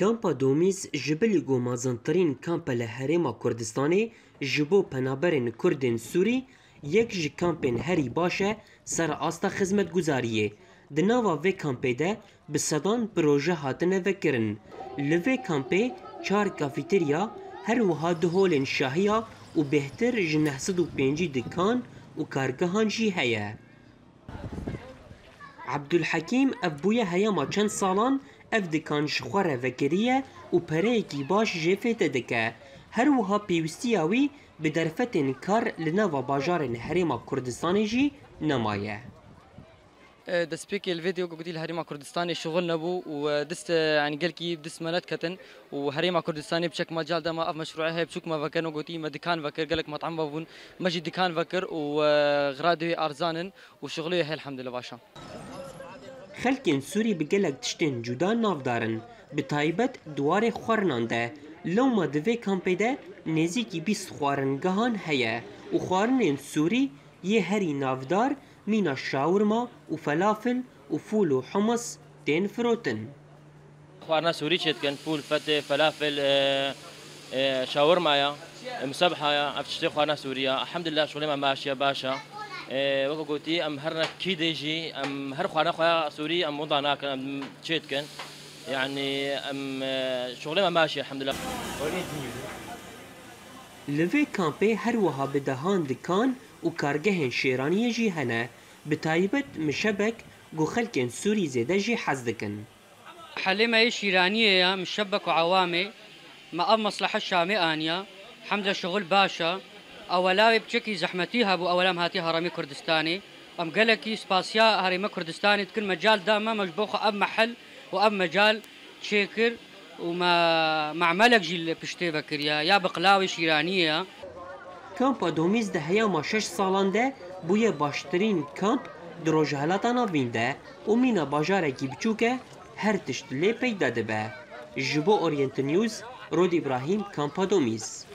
Kampa Domîz ji bilî gomazantirîn kampa li Herêma Kurdistanê ji bo penaberên Kurdên Sûrî yek ji kampên herî baş e ser asta xizmetguzariyê. Di nava vê kampê de bi sedan proje hatine vekirin. Li vê kampê çar kafîterya her wiha du holên şahiya û bêhtir ji neh sed û pêncî dikan û kargehan jî heye. Ebdulhekîm ev bûye heyama çend salan ev dikan ji xwe re vekiriye û pereyekî baş jê fête dike. Her wiha pêwîstiya wî bi derfetên kar li nava bajarên Herêma Kurdistanê jî nemaye. دەستپێکی الفيديو گوتی لە هەریما کوردستانی شغل نەبوو و دەست ینی گەلکی دەستمەنەت کەتن و هەریما کوردستانی بچێک مەجال دەما ئەف مەشروع هەیە بچووکمە بەکەن و گوتی مە دکان بەکرد گەلک مەطعم ببوون مەژی دکان بەکرد و غرادوی ئارزانن و شغلی هەیە الحەمد لە باشە. خلکین سوری بگلک تشتین جدا نافدارن به تایبت دوار خورنانده لوما دوی کامپی ده نزی که بیست خوارنگهان هیه و خوارنین سوری یه هری نافدار مینا شاورما و فلافل و فول و حمص تین فروتن خوارنا سوری چید کن فول فتح فلافل آه، آه، شاورما یا مسبحا یا افتشتی خوارنا سوری یا الحمدلله شولیم ماشیه باشه آه، وقت قلتي أم هرنا كي ديجي أم هر خواردنا خويا سوري أم وضعنا أم تشتكن يعني أم آه، شغلي ما ماشية الحمد لله Li vê kampê her wiha bi dehan dikan û kargehên şêraniyê jî hene. Bi taybet mişebek got xelkên Sûrî zêde jî hez dikin. حليمة هي شيرانية مشبك وعوامي ما أب مصلحة الشامي آنيا حمزة شغل باشا أولاوي بشكي زحمتيها بو أولام هاتي هرمي كردستاني أم قالكي سباسيا هرمي كردستاني تكون مجال داما مجبوخة أب محل وأب مجال تشيكر وما مع ملك جيل بشتي بكريا يا بقلاوي Domîz di heyama şeş salan de bûye baştirîn kamp di rojhilatana navîn de û mîna bajarekî biçûk e her tişt lê peyda dibe. Ji bo Orient News, Rod İbrahim Kampa Domîz.